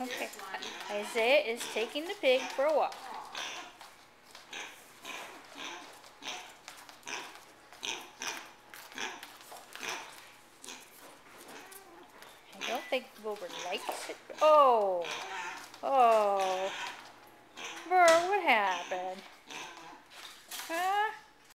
Okay. Isaiah is taking the pig for a walk. I don't think Wilbur likes it. Oh! Oh! Burr, what happened?